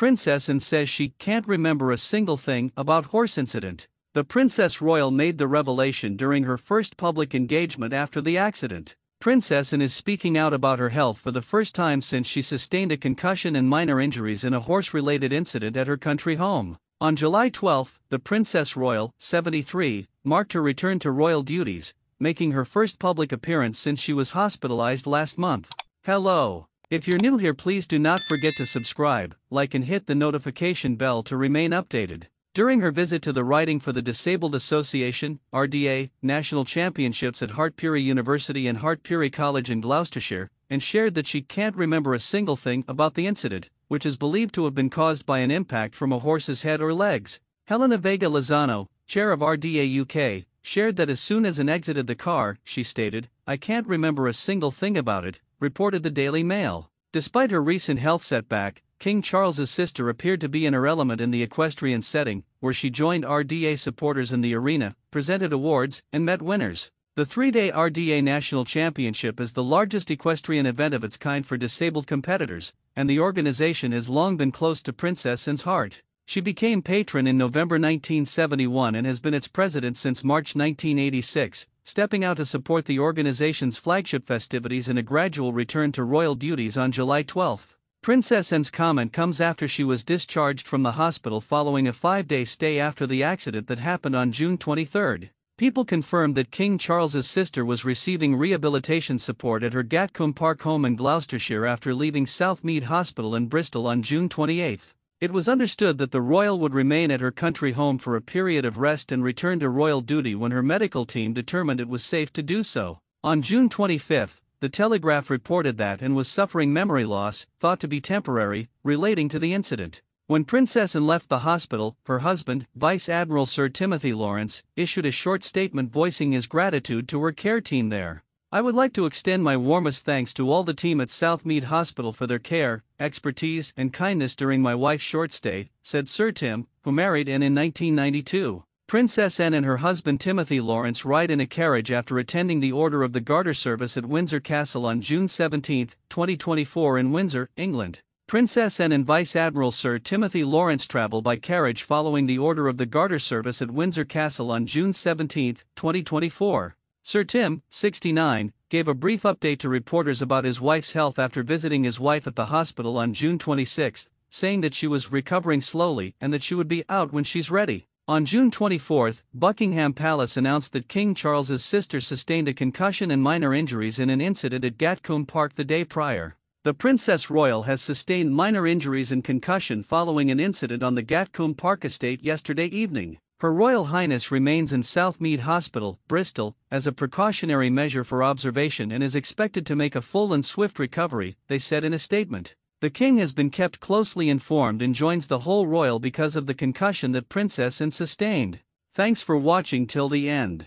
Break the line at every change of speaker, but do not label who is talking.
Princess Anne says she can't remember a single thing about horse incident. The Princess Royal made the revelation during her first public engagement after the accident. Princess Anne is speaking out about her health for the first time since she sustained a concussion and minor injuries in a horse related incident at her country home. On July 12, the Princess Royal, 73, marked her return to royal duties, making her first public appearance since she was hospitalized last month. Hello. If you're new here, please do not forget to subscribe, like, and hit the notification bell to remain updated. During her visit to the Riding for the Disabled Association (RDA) National Championships at Hartpury University Anne Hartpury College in Gloucestershire, and shared that she can't remember a single thing about the incident, which is believed to have been caused by an impact from a horse's head or legs. Helena Vega Lozano, chair of RDA UK, shared that as soon as Anne exited the car, she stated, I can't remember a single thing about it, reported the Daily Mail. Despite her recent health setback, King Charles's sister appeared to be in her element in the equestrian setting, where she joined RDA supporters in the arena, presented awards, and met winners. The three day RDA National Championship is the largest equestrian event of its kind for disabled competitors, and the organization has long been close to Princess Anne's heart. She became patron in November 1971 and has been its president since March 1986, stepping out to support the organization's flagship festivities and a gradual return to royal duties on July 12. Princess Anne's comment comes after she was discharged from the hospital following a five day stay after the accident that happened on June 23. People confirmed that King Charles's sister was receiving rehabilitation support at her Gatcombe Park home in Gloucestershire after leaving Southmead Hospital in Bristol on June 28. It was understood that the royal would remain at her country home for a period of rest Anne return to royal duty when her medical team determined it was safe to do so. On June 25, the Telegraph reported that and was suffering memory loss, thought to be temporary, relating to the incident. When Princess Anne left the hospital, her husband, Vice Admiral Sir Timothy Lawrence, issued a short statement voicing his gratitude to her care team there. I would like to extend my warmest thanks to all the team at Southmead Hospital for their care, expertise, and kindness during my wife's short stay, said Sir Tim, who married Anne in 1992. Princess Anne and her husband Timothy Lawrence ride in a carriage after attending the Order of the Garter service at Windsor Castle on June 17, 2024 in Windsor, England. Princess Anne and Vice Admiral Sir Timothy Lawrence travel by carriage following the Order of the Garter service at Windsor Castle on June 17, 2024. Sir Tim, 69, gave a brief update to reporters about his wife's health after visiting his wife at the hospital on June 26, saying that she was recovering slowly and that she would be out when she's ready. On June 24, Buckingham Palace announced that King Charles's sister sustained a concussion and minor injuries in an incident at Gatcombe Park the day prior. The Princess Royal has sustained minor injuries and concussion following an incident on the Gatcombe Park estate yesterday evening. Her Royal Highness remains in Southmead Hospital, Bristol, as a precautionary measure for observation and is expected to make a full and swift recovery, they said in a statement. The king has been kept closely informed and joins the whole royal because of the concussion that Princess Anne sustained. Thanks for watching till the end.